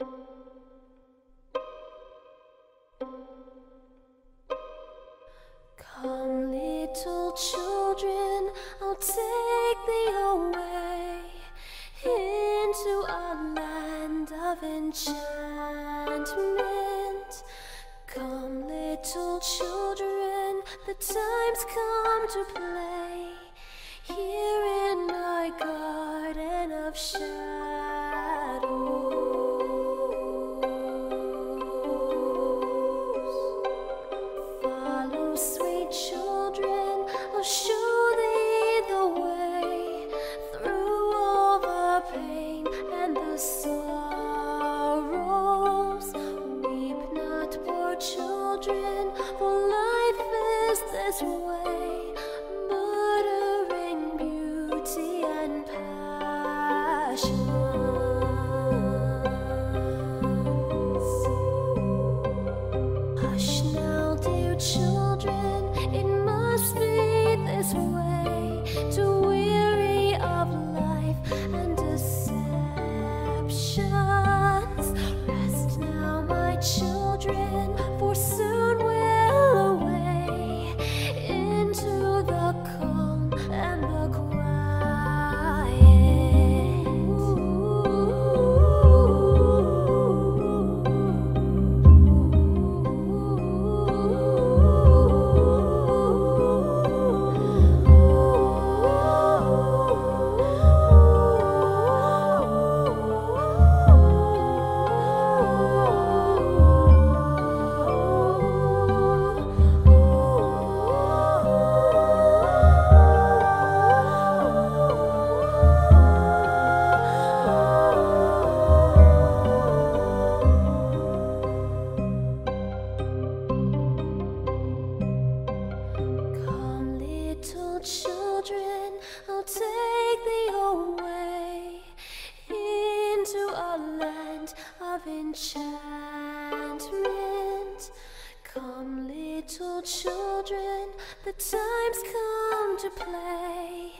Come, little children, I'll take thee away into a land of enchantment. Come, little children, the time's come to play here in my garden of shadows. This way, of enchantment. Come, little children, the time's come to play